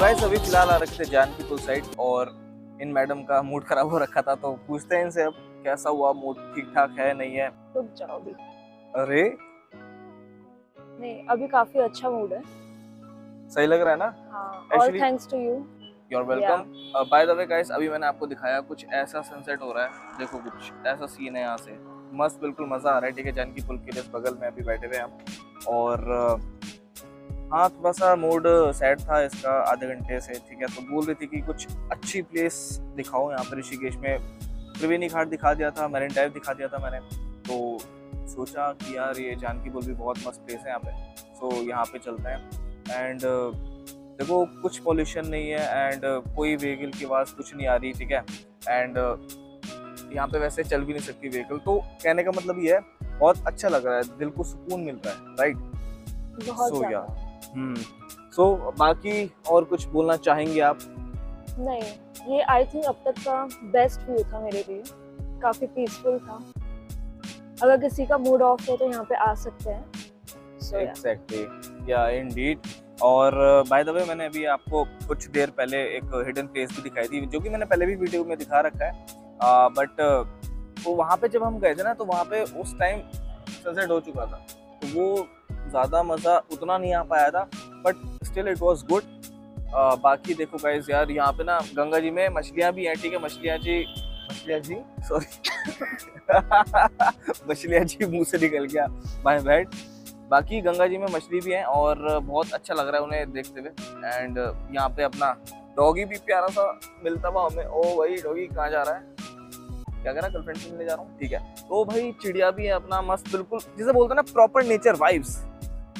Guys अभी फ़िलहाल आ रखे थे जानकी पुल साइड और इन मैडम का मूड खराब हो रखा था तो पूछते हैं इनसे अब कैसा हुआ मूड ठीक ठाक है नहीं है? रुक जाओ अभी अरे? नहीं अभी काफ़ी अच्छा मूड है। सही लग रहा है ना? हाँ all thanks to you you are welcome by the way guys अभी मैंने आपको दिखाया कुछ ऐसा सनसेट हो रहा है। देखो कुछ ऐसा सीन है यहाँ से। मस्त बिल्कुल मज़ा आ रहा है ठीक है जानकी पुल के जस्ट बगल में अभी बैठे हुए हैं हम और अ, हाँ थोड़ा सा मूड सैड था इसका आधे घंटे से ठीक है। तो बोल रही थी कि कुछ अच्छी प्लेस दिखाओ यहाँ पर ऋषिकेश में। त्रिवेणी घाट दिखा दिया था मैरिन ड्राइव दिखा दिया था मैंने। तो सोचा कि यार ये जानकी पुल भी बहुत मस्त प्लेस है यहाँ पे। सो यहाँ पे चलते हैं। एंड देखो कुछ पॉल्यूशन नहीं है एंड कोई व्हीकल की आवाज़ कुछ नहीं आ रही ठीक है? एंड यहाँ पे वैसे चल भी नहीं सकती व्हीकल तो कहने का मतलब ये है बहुत अच्छा लग रहा है दिल को सुकून मिल रहा है राइट सो या हम्म सो बाकी और कुछ बोलना चाहेंगे आप? नहीं ये आई थिंक अब तक का बेस्ट व्यू था मेरे लिए। काफ़ी पीसफुल था। अगर किसी का मूड ऑफ़ हो तो यहाँ पे आ सकते हैं। या एग्जैक्टली या और बाय द वे मैंने अभी आपको कुछ देर पहले एक हिडन प्लेस भी दिखाई थी जो कि मैंने पहले भी वीडियो में दिखा रखा है। आ, बट तो वहाँ पे जब हम गए थे ना तो वहाँ पे उस टाइम सनसेट हो चुका था। तो वो ज़्यादा मज़ा उतना नहीं आ पाया था but still it was good बाकी देखो गाइज़ यार यहाँ पे ना गंगा जी में मछलियाँ भी हैं ठीक है? मछलियाँ जी मछलियाँ जी सॉरी मछलियाँ जी मुँह से निकल गया। माय बैड बाकी गंगा जी में मछली भी है और बहुत अच्छा लग रहा है उन्हें देखते हुए। एंड यहाँ पे अपना डॉगी भी प्यारा सा मिलता हुआ हमें। ओ भाई, डॉगी कहाँ जा रहा है? क्या कह रहा है? गर्लफ्रेंड से मिलने जा रहा हूँ। ठीक है। तो भाई, चिड़िया भी है अपना, मस्त, बिल्कुल। जिसे बोलते हैं ना प्रॉपर नेचर वाइब्स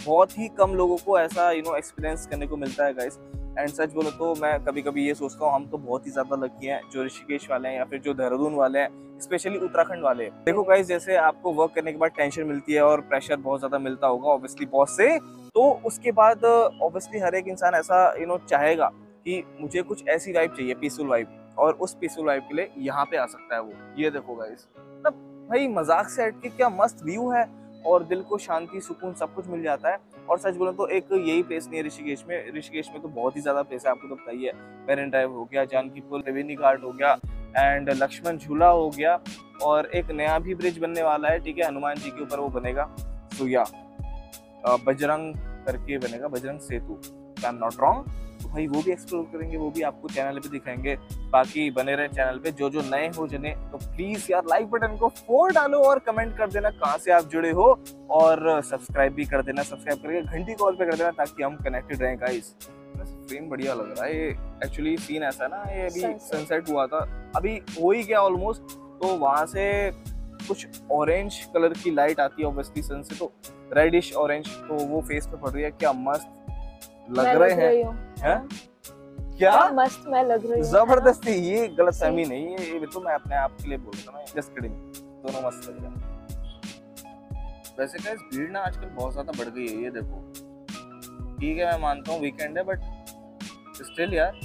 बहुत ही कम लोगों को ऐसा यू नो एक्सपीरियंस करने को मिलता है गाइस एंड सच बोलो तो मैं कभी कभी ये सोचता हूँ, हम तो बहुत ही ज़्यादा लकी हैं, जो ऋषिकेश वाले हैं या फिर जो देहरादून वाले हैं स्पेशली उत्तराखंड वाले। देखो गाइस जैसे आपको वर्क करने के बाद टेंशन मिलती है और प्रेशर बहुत ज़्यादा मिलता होगा ऑब्वियसली बॉस से। तो उसके बाद ऑब्वियसली हर एक इंसान ऐसा यू नो चाहेगा कि मुझे कुछ ऐसी वाइब चाहिए पीसफुल वाइब और उस पीसफुल वाइब के लिए यहाँ पे आ सकता है वो। ये देखो गाइस मतलब भाई मज़ाक से हट के क्या मस्त व्यू है। और दिल को शांति, सुकून सब कुछ मिल जाता है। और सच बोलो तो एक यही प्लेस नहीं है ऋषिकेश में। ऋषिकेश में तो बहुत ही ज़्यादा प्लेस है, आपको तो है मेरिन ड्राइव हो गया जानकी पुल त्रिवेणी घाट हो गया एंड लक्ष्मण झूला हो गया और एक नया भी ब्रिज बनने वाला है, ठीक है? हनुमान जी के ऊपर वो बनेगा। तो या बजरंग करके बनेगा, Bajrang Setu. I am not wrong तो भाई वो भी एक्सप्लोर करेंगे वो भी आपको चैनल पे दिखाएँगे। बाकी बने रहे चैनल पे जो जो नए हो जने तो प्लीज़ यार लाइक बटन को फोर डालो और कमेंट कर देना कहाँ से आप जुड़े हो। और सब्सक्राइब भी कर देना सब्सक्राइब करके घंटी कॉल पे कर देना ताकि हम कनेक्टेड रहें गाइस फ्रेम बढ़िया लग रहा है ये एक्चुअली सीन ऐसा ना ये अभी सनसेट हुआ था। अभी हो ही गया ऑलमोस्ट तो वहाँ से कुछ ऑरेंज कलर की लाइट आती है ऑब्वियसली सन से तो रेडिश ऑरेंज तो वो फेस पे पड़ रही है। क्या मस्त लग रहे हैं। हूँ। हैं? हाँ, क्या? हाँ, मस्त मैं लग रही हूँ। ज़बरदस्ती ये गलत फहमी नहीं है ये तो मैं अपने आप के लिए बोल रहा हूँ जस्ट किडिंग दोनों मस्त लग रहे हैं। वैसे क्या भीड़ ना आजकल बहुत ज़्यादा बढ़ गई है ये देखो। ठीक है मैं मानता हूँ वीकेंड है बट स्टिल यार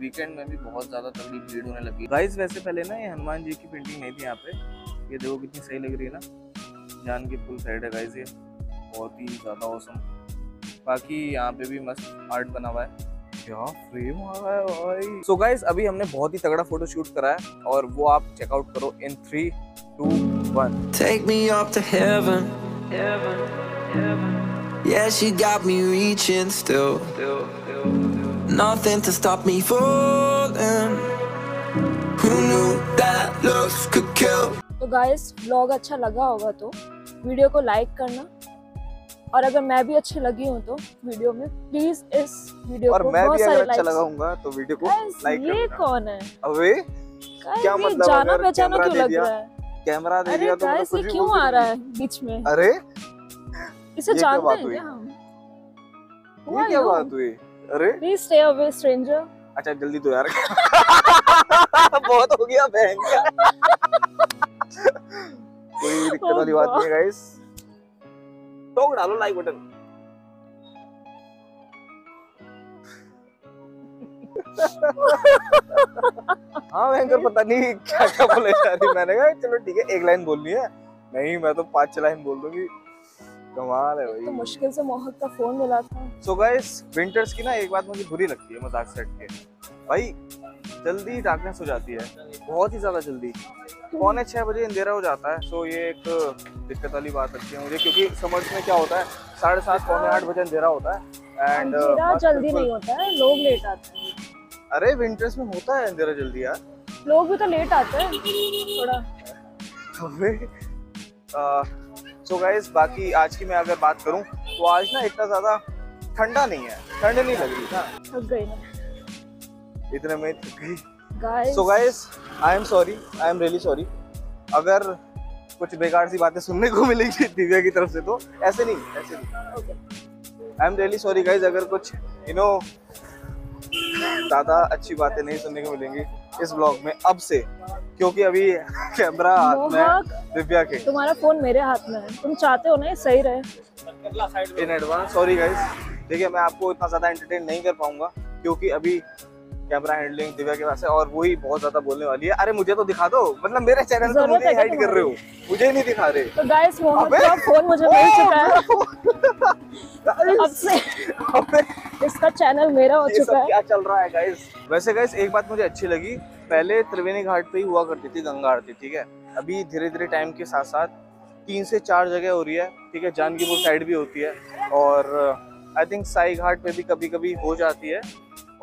वीकेंड में भी बहुत ज़्यादा तगड़ी भीड़ होने लगी गाइस वैसे पहले ना ये हनुमान जी की पेंटिंग नहीं थी यहाँ पे। ये देखो कितनी सही लग रही है ना। जान की फुल साइड है गाइस ये। बहुत ही ज़्यादा औसम बाकी यहाँ पे भी मस्त आर्ट बना हुआ है क्या फ्रेम आ रहा है भाई सो so गाइस अभी हमने बहुत ही तगड़ा फ़ोटो शूट करा है और वो आप चेकआउट करो in three two one Take me up to heaven. Heaven, heaven. Yeah, she got me reaching still. Nothing to stop me falling. Who knew that looks could kill? तो guys vlog अच्छा लगा होगा तो video को like करना और अगर मैं भी अच्छी लगी हूँ तो वीडियो में प्लीज़ इस वीडियो और को मैं भी अगर अच्छा लगाऊँगा तो वीडियो को लाइक ये कौन है? अबे क्या मतलब जाना पहचाना क्यों लग रहा है? कैमरा दे दिया तो मतलब कुछ क्यों आ रहा है। बीच में? अरे इसे जानते हैं? क्या हम? ये क्या बात हुई? अरे। प्लीज़ स्टे अवे स्ट्रेंजर अच्छा जल्दी तो यार। बहुत हो गया बहन कोई दिक्कत Oh वाली बात नहीं गाइस तो डालो लाइक बटन हाँ भयंकर पता नहीं क्या क्या बोले जा रही मैंने कहा चलो ठीक है एक लाइन बोलनी है नहीं मैं तो पाँच छह लाइन बोल दूँगी कमाल है भाई तो मुश्किल से मोहक का फ़ोन मिला था सो गाइस विंटर्स की ना एक बात मुझे बुरी लगती है मज़ाक सेट के भाई जल्दी डार्कनेस हो जाती है। बहुत ही ज़्यादा जल्दी। पौने छह बजे अंधेरा हो जाता है। सो ये एक दिक्कत वाली बात लगती है मुझे क्योंकि समर्स में क्या होता है साढ़े सात पौने आठ बजे अंधेरा होता है। एंड जल्दी नहीं होता है लोग लेट आते हैं। अरे विंटर्स में होता है अंधेरा जल्दी यार। लोग भी तो लेट आते हैं थोड़ा। सो गाइस बाकी आज की मैं अगर बात करूँ तो आज ना इतना ज़्यादा ठंडा नहीं है। ठंड नहीं लग रही ना। थक गई ना इतने में थक गई so guys I am sorry I am really sorry अगर कुछ बेकार सी बातें सुनने को मिलेगी दिव्या की तरफ़ से तो ऐसे नहीं ऐसे नहीं। I am really sorry guys अगर कुछ यू नो ज़्यादा अच्छी बातें नहीं सुनने को मिलेंगी इस ब्लॉग में अब से क्योंकि अभी कैमरा हाथ में है दिव्या के। तुम्हारा फ़ोन मेरे हाथ में है। तुम चाहते हो ना ये सही रहे? इन एडवांस सॉरी गाइस देखिए मैं आपको इतना ज़्यादा एंटरटेन नहीं कर पाऊँगा क्योंकि अभी कैमरा हैंडलिंग दिव्या के पास है और वही बहुत ज़्यादा बोलने वाली है। अरे मुझे तो दिखा दो मतलब मेरे चैनल पे ज़रूरत मुझे है हाइड कर रहे हो। मुझे नहीं दिखा रहे। तो गाइस अबे! का फ़ोन मुझे मिल चुका है। अब से अबे, इसका चैनल मेरा हो चुका है। क्या चल रहा है गाइस वैसे गाइस एक बात मुझे अच्छी लगी। पहले त्रिवेणी घाट पे ही हुआ करती थी गंगा आरती ठीक है? अभी धीरे धीरे टाइम के साथ साथ तीन से चार जगह हो रही है ठीक है? जानकीपुर साइड भी होती है और आई थिंक साई घाट पे भी कभी कभी हो जाती है।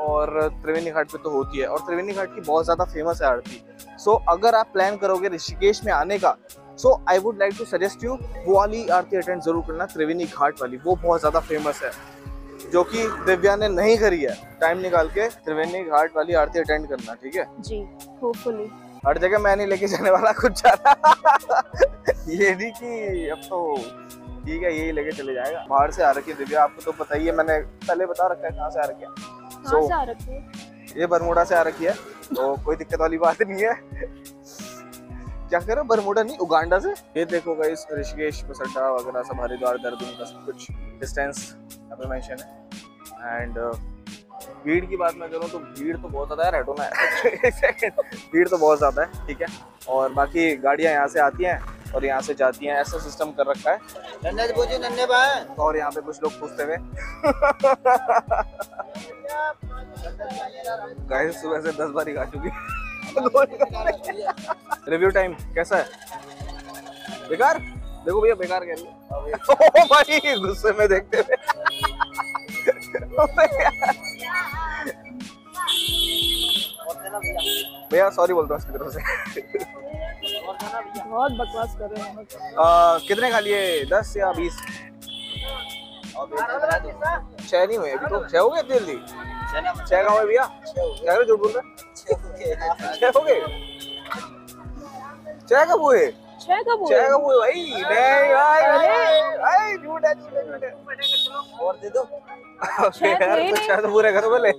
और त्रिवेणी घाट पे तो होती है। और त्रिवेणी घाट की बहुत ज़्यादा फ़ेमस है आरती। सो so, अगर आप प्लान करोगे ऋषिकेश में आने का so I would like to suggest you वो वाली आरती अटेंड ज़रूर करना त्रिवेणी घाट वाली। वो बहुत ज़्यादा फ़ेमस है। जो कि दिव्या ने नहीं करी है। टाइम निकाल के त्रिवेणी घाट वाली आरती अटेंड करना ठीक है? जी होपफुली हर जगह मैं नहीं लेके जाने वाला कुछ ज़्यादा। ये नहीं कि अब तो ठीक है यही लेके चले जाएगा। बाहर से आ रखी है दिव्या आपको तो पता ही है मैंने पहले बता रखा है कहाँ से आ रखी है। कहाँ So- से आ रखी है? ये बरमोड़ा से आ रखी है। तो कोई दिक्कत वाली बात नहीं है। क्या कह रहे हो? बरमोड़ा नहीं उगांडा से? ये देखो गाइस ऋषिकेश बसड्डा वगैरह सब हरिद्वार देहरादून का सब कुछ डिस्टेंस यहाँ पे मेंशन है। एंड भीड़ की बात मैं करूँ तो भीड़ तो बहुत ज़्यादा है हटोना है। भीड़ तो बहुत ज़्यादा है ठीक है? और बाकी गाड़ियाँ यहाँ से आती हैं और यहाँ से जाती हैं। ऐसा सिस्टम कर रखा है। नन्हे भाई। और यहाँ पे कुछ लोग पूछते हुए। गाइस सुबह से दस बार खा चुकी रिव्यू टाइम कैसा है? बेकार? देखो भैया बेकार कह रही है। भाई गुस्से में देखते हुए। भैया। सॉरी बोलता हूँ इसकी तरफ़ से। बहुत बकवास कर रहे हैं कितने खा लिए? दस या बीस? छह नहीं हुए अभी तो। छह हो गए इतनी जल्दी? छह का हुए भैया? क्या करे झूठ बोल रहे छह हो गए? छह कब हुए? कब हुए? कब हुए भाई? नहीं भाई झूठ है झूठ है झूठ है। और दे दो। यार तो पूरे करो पहले।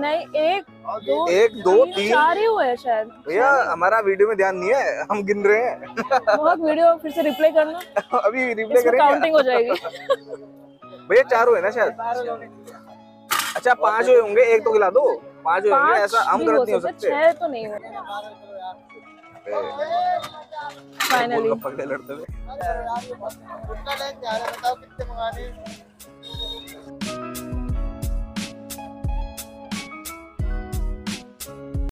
नहीं एक दो एक दो तीन चार ही हुए शायद। भैया हमारा वीडियो में ध्यान नहीं है हम गिन रहे हैं। मोहक वीडियो फिर से रिप्ले करना। अभी रिप्ले करेंगे। काउंटिंग हो जाएगी। भैया चार हुए ना शायद? अच्छा पाँच हुए होंगे एक तो खिला दो। पाँच हुए होंगे ऐसा हम गलत नहीं हो सकते छह तो नहीं फाइनली लड़ते हुए।